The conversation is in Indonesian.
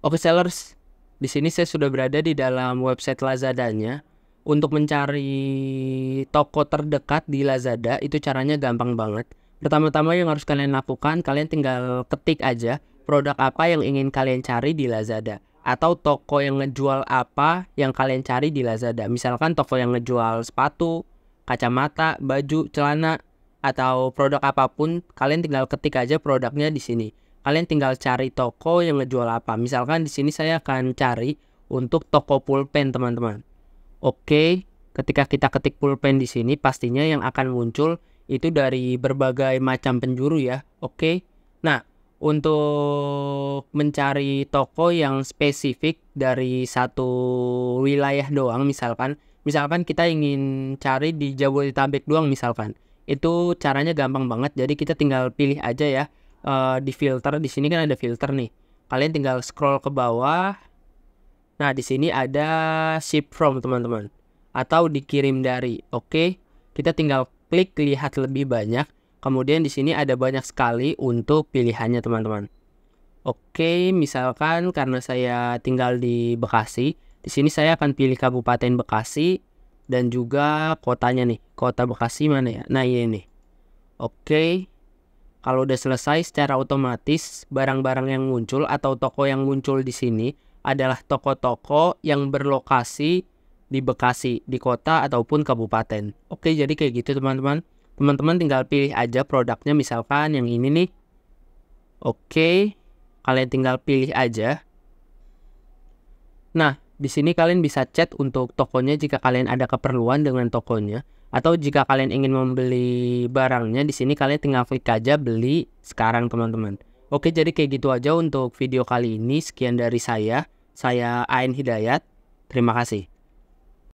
Oke sellers, di sini saya sudah berada di dalam website Lazadanya. Untuk mencari toko terdekat di Lazada itu caranya gampang banget. Pertama-tama yang harus kalian lakukan, kalian tinggal ketik aja produk apa yang ingin kalian cari di Lazada atau toko yang ngejual apa yang kalian cari di Lazada. Misalkan toko yang ngejual sepatu, kacamata, baju, celana atau produk apa pun, kalian tinggal ketik aja produknya di sini kalian tinggal cari toko yang ngejual apa. Misalkan di sini saya akan cari untuk toko pulpen teman-teman. Oke, ketika kita ketik pulpen di sini pastinya yang akan muncul itu dari berbagai macam penjuru ya. Oke. Nah, untuk mencari toko yang spesifik dari satu wilayah doang misalkan, misalkan kita ingin cari di Jabodetabek doang misalkan. Itu caranya gampang banget. Jadi kita tinggal pilih aja ya uh, di filter di sini kan ada filter nih. Kalian tinggal scroll ke bawah. Nah di sini ada ship from teman-teman. Atau dikirim dari oke? Kita tinggal klik lihat lebih banyak. Kemudian di sini ada banyak sekali untuk pilihannya teman-teman. Oke misalkan karena saya tinggal di Bekasi di sini saya akan pilih Kabupaten Bekasi dan juga kotanya nih. Kota Bekasi mana ya? Nah ini nih. Oke. Kalau udah selesai secara otomatis barang-barang yang muncul atau toko yang muncul di sini adalah toko-toko yang berlokasi di Bekasi, di kota ataupun kabupaten. Oke, jadi kayak gitu teman-teman. Teman-teman tinggal pilih aja produknya misalkan yang ini nih. Oke, kalian tinggal pilih aja. Nah, di sini kalian bisa chat untuk tokonya jika kalian ada keperluan dengan tokonya atau jika kalian ingin membeli barangnya di sini kalian tinggal klik aja beli sekarang teman-teman. Oke, jadi kayak gitu aja untuk video kali ini. Sekian dari saya. Saya Ain Hidayat. Terima kasih.